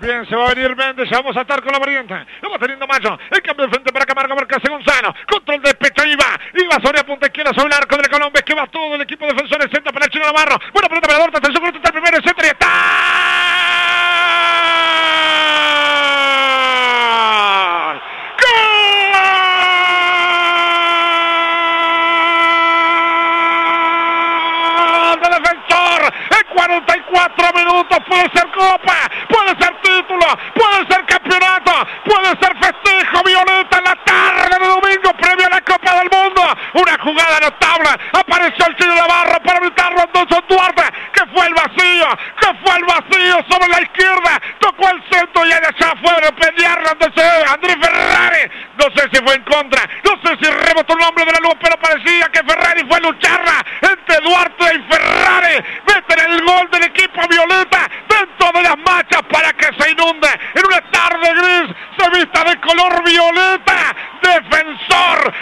Bien, se va a venir Méndez. Vamos a estar con la variante. Lo va teniendo Mayo. El cambio de frente para Camargo. Marca Gonzalo. Control de pecho. Y va sobre a punta izquierda sobre el arco de Colombia. Que va todo el equipo defensor. Centro para el chino Navarro. Buena pelota para Dorta. Atención con el primero. Centro y está. defensor en 44 minutos puede ser copa, puede ser puede ser campeonato, puede ser festejo violeta en la tarde de domingo previo a la Copa del Mundo. Una jugada notable, apareció el Chino Navarro para evitarlo Antonio Duarte, que fue el vacío, que fue el vacío sobre la izquierda, tocó el centro y allá fue a pelearlo Andrés Ferrari, no sé si fue en contra, no sé si rebotó el nombre de la luz, pero parecía que Ferrari fue a lucharla entre Duarte y Ferrari, meten el gol del equipo Violeta dentro de las machas para que se inunde en una tarde gris, se vista de color violeta, defensor,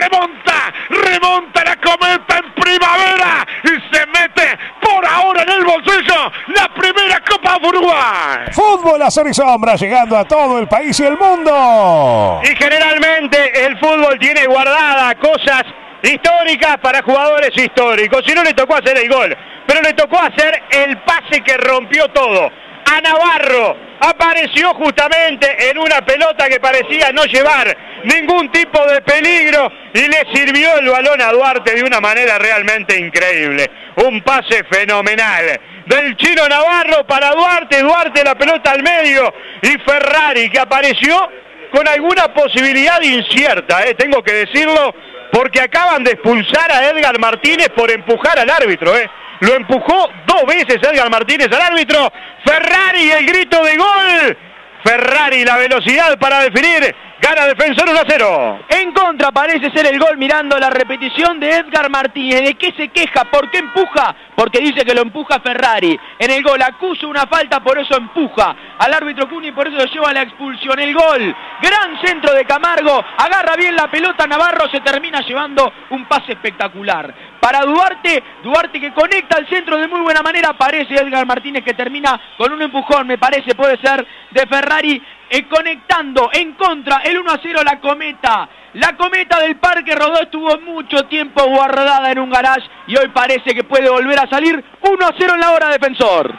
remonta, remonta la cometa en primavera y se mete por ahora en el bolsillo la primera Copa de Uruguay. Fútbol y sombra llegando a todo el país y el mundo. Y generalmente el fútbol tiene guardada cosas históricas para jugadores históricos. Si no le tocó hacer el gol, pero le tocó hacer el pase que rompió todo. A Navarro apareció justamente en una pelota que parecía no llevar ningún tipo de peligro y le sirvió el balón a Duarte de una manera realmente increíble. Un pase fenomenal del chino Navarro para Duarte, Duarte la pelota al medio y Ferrari que apareció con alguna posibilidad incierta, eh, tengo que decirlo, porque acaban de expulsar a Edgar Martínez por empujar al árbitro. ¿eh? Lo empujó dos veces Edgar Martínez al árbitro. Ferrari el grito de gol. Ferrari la velocidad para definir. Gana Defensor 1 a 0. En contra parece ser el gol mirando la repetición de Edgar Martínez. ¿De qué se queja? ¿Por qué empuja? Porque dice que lo empuja Ferrari. En el gol acusa una falta, por eso empuja al árbitro Cuni, por eso lo lleva a la expulsión. El gol. Gran centro de Camargo. Agarra bien la pelota. Navarro se termina llevando un pase espectacular. Para Duarte, Duarte que conecta al centro de muy buena manera. Parece Edgar Martínez que termina con un empujón, me parece, puede ser de Ferrari eh, conectando en contra el 1 a 0 la cometa. La cometa del Parque Rodó estuvo mucho tiempo guardada en un garage y hoy parece que puede volver a salir 1 a 0 en la hora defensor.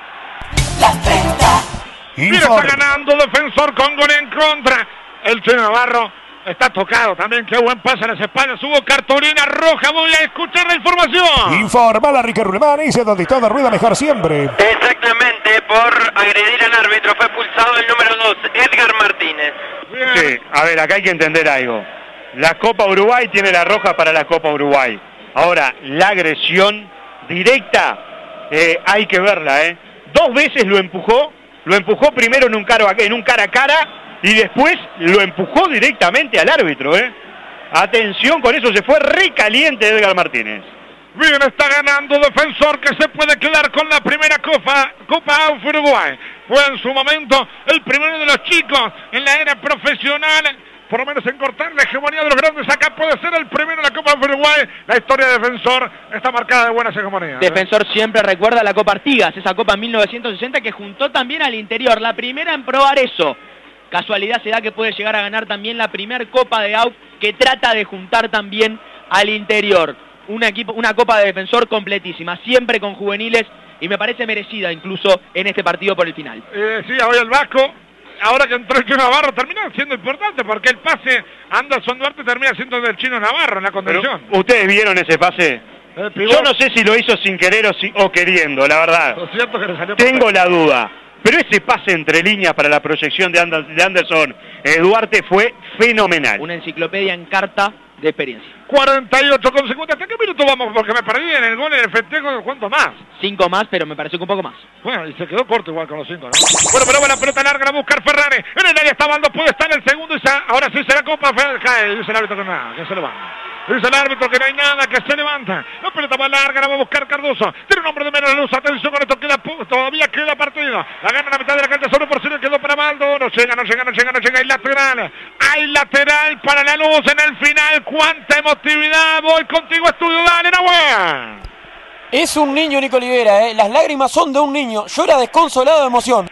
Mira, está ganando defensor con gol en contra. El Chino Navarro está tocado también. Qué buen pase a las espaldas. Hubo cartulina roja. Voy a escuchar la información. Informa la Rique Rulman dice donde todo rueda mejor siempre. Exactamente, por agredir al árbitro fue expulsado el número 2, Edgar Martínez. Sí, a ver, acá hay que entender algo. La Copa Uruguay tiene la roja para la Copa Uruguay. Ahora, la agresión directa eh, hay que verla, ¿eh? Dos veces lo empujó, lo empujó primero en un, cara, en un cara a cara y después lo empujó directamente al árbitro, ¿eh? Atención, con eso se fue recaliente Edgar Martínez. Bien, está ganando defensor que se puede quedar con la primera Copa, Copa Uruguay. Fue en su momento el primero de los chicos en la era profesional por lo menos en cortar la hegemonía de los grandes. Acá puede ser el primero en la Copa Uruguay. La historia de Defensor está marcada de buenas hegemonías. ¿eh? Defensor siempre recuerda la Copa Artigas, esa Copa 1960 que juntó también al interior. La primera en probar eso. Casualidad se da que puede llegar a ganar también la primer Copa de AUF que trata de juntar también al interior. Una, equipo, una Copa de Defensor completísima, siempre con juveniles y me parece merecida incluso en este partido por el final. Eh, sí, hoy el Vasco ahora que entró el Chino Navarro termina siendo importante porque el pase Anderson Duarte termina siendo del Chino Navarro en la contención. ¿Ustedes vieron ese pase? Yo no sé si lo hizo sin querer o, queriendo, la verdad. Tengo la duda. Pero ese pase entre líneas para la proyección de, Anderson eh, Duarte fue fenomenal. Una enciclopedia en carta de experiencia. 48 con 50. ¿Hasta qué minuto vamos? Porque me perdí en el gol, en el festejo, ¿cuánto más? Cinco más, pero me pareció que un poco más. Bueno, y se quedó corto igual con los cinco, ¿no? Bueno, pero buena pelota larga la buscar Ferrari. En el área está Baldo, puede estar en el segundo y ahora sí será Copa. Cae, dice el árbitro que nada, que se le va. Dice el árbitro que no hay nada, que se levanta. La pelota más larga, la va a buscar Cardoso. Tiene un hombre de menos luz. Atención con esto, queda, todavía queda partido. La gana la mitad de la cancha solo por si le quedó para Maldo. No llega, no llega, no llega, no llega. Hay lateral. Hay lateral para la luz en el final. Cuánta emotividad. Voy contigo, estudio. Dale, Es un niño, Nico Olivera, ¿eh? Las lágrimas son de un niño. Llora desconsolado de emoción.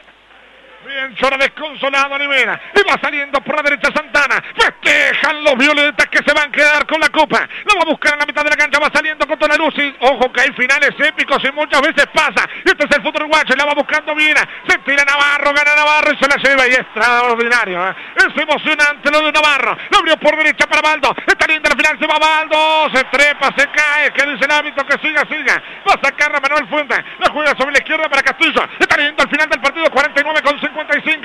chora desconsolado Rivera. Y va saliendo por la derecha Santana. Festejan los violetas que se van a quedar con la copa. La va a buscar en la mitad de la cancha. Va saliendo con toda la luz. Y ojo que hay finales épicos y muchas veces pasa. Y este es el fútbol guacho. La va buscando Viera. Se tira Navarro. Gana Navarro y se la lleva. Y extraordinario. ¿eh? Es emocionante lo de Navarro. Lo abrió por derecha para Baldo. Está linda la final. Se va Baldo. Se trepa. Se cae. Que dice el árbitro que siga, siga. Va a sacar a Manuel Fuentes. La juega sobre la izquierda para Castillo. Está lindo al final del partido. 49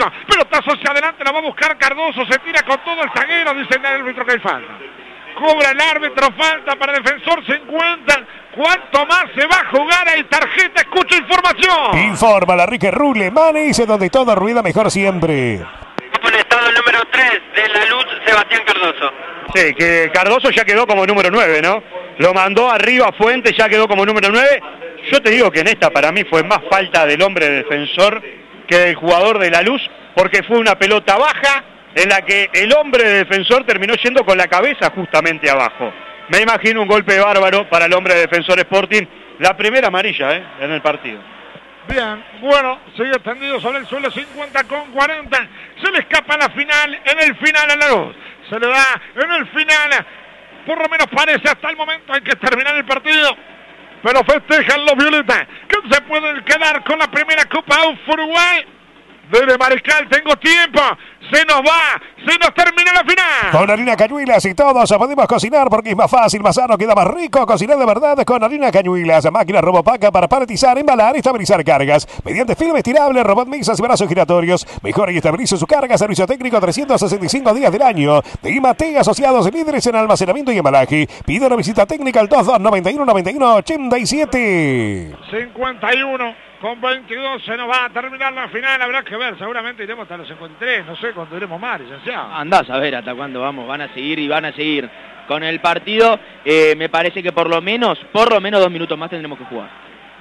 55. Pelotazo hacia adelante. La va a buscar Cardoso. Se tira con todo el zaguero. Dice el árbitro que hay falta. Cobra el árbitro, falta para defensor 50. ¿Cuánto más se va a jugar? Hay tarjeta, escucha información. Informa la Rique Rule, Manes, donde todo rueda mejor siempre. Con estado el número 3 de la luz, Sebastián Cardoso. Sí, que Cardoso ya quedó como número 9, ¿no? Lo mandó arriba a Fuentes, ya quedó como número 9. Yo te digo que en esta para mí fue más falta del hombre defensor que del jugador de la luz, porque fue una pelota baja en la que el hombre defensor terminó yendo con la cabeza justamente abajo. Me imagino un golpe bárbaro para el hombre defensor Sporting, la primera amarilla ¿eh? en el partido. Bien, bueno, sigue tendido sobre el suelo 50 con 40. Se le escapa la final, en el final a la luz. Se le da en el final, por lo menos parece hasta el momento hay que terminar el partido. Pero festejan los violetas, que se pueden quedar con la primera Copa Uruguay. Dele Mariscal, tengo tiempo. Se nos va, se nos termina la final. Con harina cañuelas y todos podemos cocinar porque es más fácil, más sano, queda más rico. Cocinar de verdad con harina cañuelas. Máquina Robopaca para paletizar, embalar y estabilizar cargas. Mediante film estirable, robot mixas y brazos giratorios. Mejora y estabiliza su carga. Servicio técnico 365 días del año. De IMAT asociados líderes en almacenamiento y embalaje. Pide una visita técnica al 2291 91 87. 51 con 22 se nos va a terminar la final, habrá que ver, seguramente iremos hasta los 53, no sé cuándo iremos más, licenciado. Andás a ver hasta cuándo vamos, van a seguir y van a seguir con el partido. Eh, me parece que por lo menos, por lo menos dos minutos más tendremos que jugar.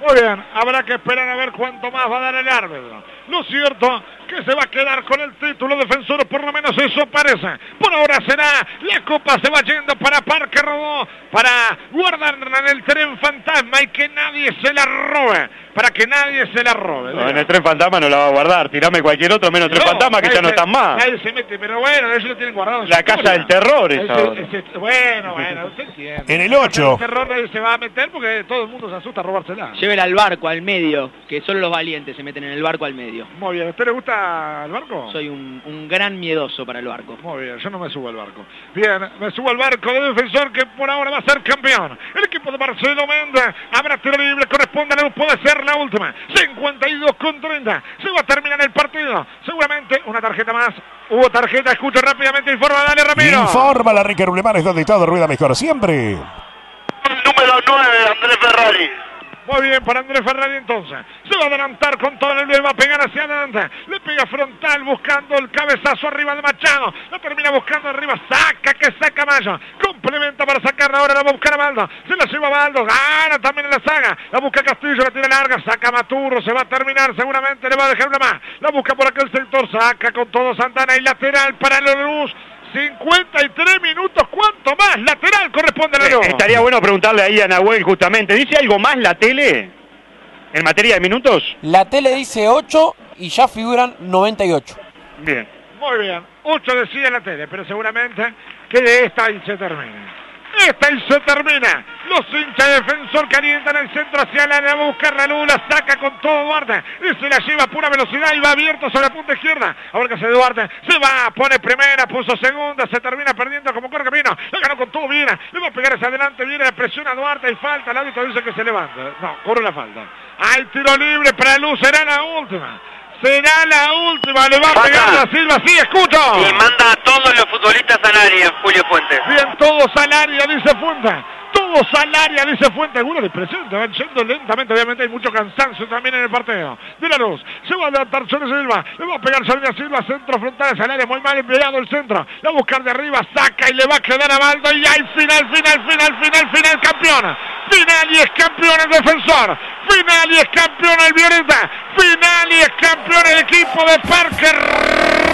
Muy bien, habrá que esperar a ver cuánto más va a dar el árbitro. Lo cierto que se va a quedar con el título defensor, por lo menos eso parece. Por ahora será, la copa se va yendo para Parque Rodó, para guardarla en el tren fantasma y que nadie se la robe, para que nadie se la robe. No, en el tren fantasma no la va a guardar, tirame cualquier otro menos tren fantasma que ya no están más. Nadie se mete, pero bueno, ellos lo tienen guardado. La casa historia. del terror esa Ese- bueno, bueno, usted entiende. En el La casa 8. del terror nadie se va a meter porque todo el mundo se asusta a robársela. Llévela al barco, al medio, que solo los valientes se meten en el barco al medio. Muy bien, ¿a usted le gusta el barco? Soy un, un gran miedoso para el barco. Muy bien, yo no me subo al barco. Bien, me subo al barco de defensor que por ahora va a ser campeón. El equipo de Marcelo Méndez habrá tiro libre, corresponde a la luz, puede ser la última. 52 con 30. Se va a terminar el partido. Seguramente una tarjeta más. Hubo tarjeta, escucho rápidamente, informa Dale Ramiro. Informa la Rique Rule, Manes, donde todo rueda mejor siempre. Número 9, Andrés Ferrari. Muy bien para Andrés Ferrari entonces. Se va a adelantar con todo el nivel, va a pegar hacia adelante. Le pega frontal buscando el cabezazo arriba de Machado. La termina buscando arriba. Saca que saca Mayo. Complementa para sacarla ahora. La va a buscar a Baldo. Se la lleva Baldo. Gana también en la saga. La busca Castillo. La tira larga. Saca Maturro. Se va a terminar. Seguramente le va a dejar una más. La busca por aquel sector. Saca con todo Santana y lateral para luz. 53 minutos. ¿Cuánto más? Lateral corresponde a la luz. Eh, Estaría bueno preguntarle ahí a Nahuel justamente, ¿dice algo más la tele en materia de minutos? La tele dice 8 y ya figuran 98. Bien. Muy bien, 8 decía la tele, pero seguramente que de esta y se termina. Esta y se termina. Los hinchas de defensor calientan el centro hacia la área, buscar la luz, la saca con todo Duarte y se la lleva a pura velocidad y va abierto sobre la punta izquierda. Ahora que se Duarte, se va, pone primera, puso segunda, se termina perdiendo como corre camino. La ganó con todo Viera, le va a pegar hacia adelante, viene la presión a Duarte y falta. El árbitro dice que se levanta. No, corre la falta. Hay tiro libre para Luz, será la última. Será la última, le va a pegar Falta. a Silva, sí, escucho. Y manda a todos los futbolistas al área, Julio Fuentes. Bien, todo salaria, dice Fuente. Todo salaria, dice Fuente. Algunos de presente van yendo lentamente. Obviamente hay mucho cansancio también en el partido. De la luz. Se va a adelantar sobre Silva. Le va a pegar sobre a Silva. Centro frontal de salaria. Muy mal empleado el centro. La va a buscar de arriba. Saca y le va a quedar a Baldo. Y hay final, final, final, final, final, campeón. Final y es campeón el defensor. Final y es campeón el Violeta. Final y es campeón el equipo de Parque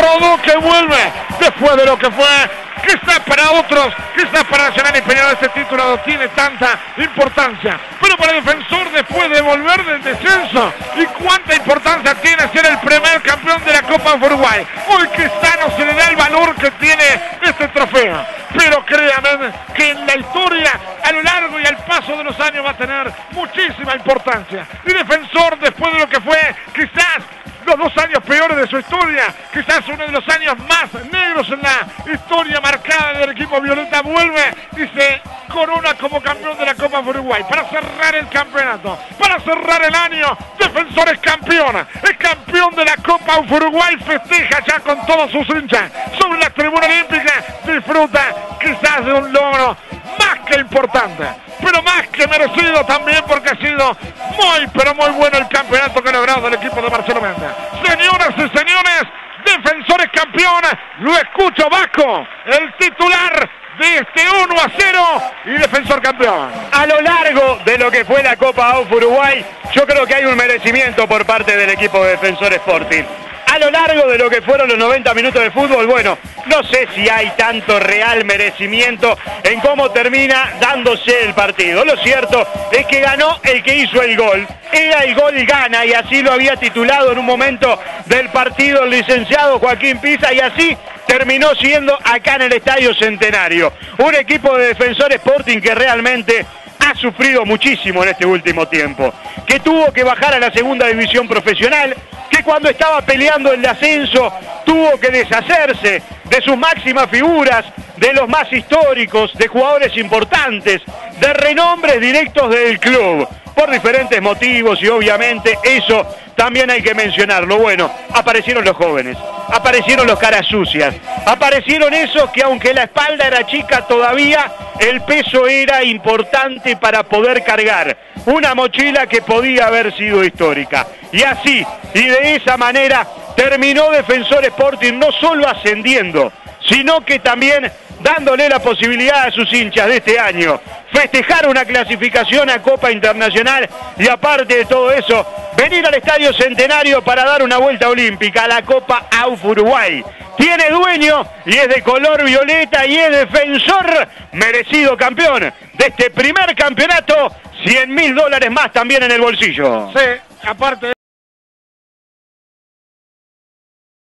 Rodó que vuelve después de lo que fue quizás para otros, quizás para Nacional y Peñarol este título no tiene tanta importancia, pero para el defensor después de volver del descenso y cuánta importancia tiene ser el primer campeón de la Copa Uruguay. Hoy quizá no se le da el valor que tiene este trofeo. Pero créanme que en la historia, a lo largo y al paso de los años, va a tener muchísima importancia. Y defensor, después de lo que fue quizás los dos años peores de su historia, quizás uno de los años más negros en la historia marcada del equipo Violeta, vuelve y se corona como campeón de la Copa Uruguay. Para cerrar el campeonato, para cerrar el año. Defensor es campeón, es campeón de la Copa Uruguay, festeja ya con todos sus hinchas. Sobre la tribuna olímpica, disfruta quizás de un logro que importante, pero más que merecido también porque ha sido muy, pero muy bueno el campeonato que ha logrado el equipo de Marcelo Méndez. Señoras y señores, defensores campeones, lo escucho Vasco, el titular de este 1 a 0 y defensor campeón. A lo largo de lo que fue la Copa AUF Uruguay, yo creo que hay un merecimiento por parte del equipo de Defensor Sporting. A lo largo de lo que fueron los 90 minutos de fútbol, bueno, no sé si hay tanto real merecimiento en cómo termina dándose el partido. Lo cierto es que ganó el que hizo el gol. Era el gol gana y así lo había titulado en un momento del partido el licenciado Joaquín Pisa y así terminó siendo acá en el Estadio Centenario. Un equipo de Defensor Sporting que realmente ha sufrido muchísimo en este último tiempo, que tuvo que bajar a la segunda división profesional, que cuando estaba peleando el ascenso tuvo que deshacerse de sus máximas figuras, de los más históricos, de jugadores importantes, de renombres directos del club, por diferentes motivos y obviamente eso también hay que mencionarlo. Bueno, aparecieron los jóvenes, aparecieron los caras sucias, aparecieron esos que aunque la espalda era chica todavía, el peso era importante para poder cargar una mochila que podía haber sido histórica. Y así, y de esa manera, terminó Defensor Sporting no solo ascendiendo, sino que también dándole la posibilidad a sus hinchas de este año festejar una clasificación a Copa Internacional y aparte de todo eso, venir al Estadio Centenario para dar una vuelta olímpica a la Copa AUF Uruguay. Tiene dueño y es de color violeta y es defensor merecido campeón de este primer campeonato, 100 mil dólares más también en el bolsillo. Sí, aparte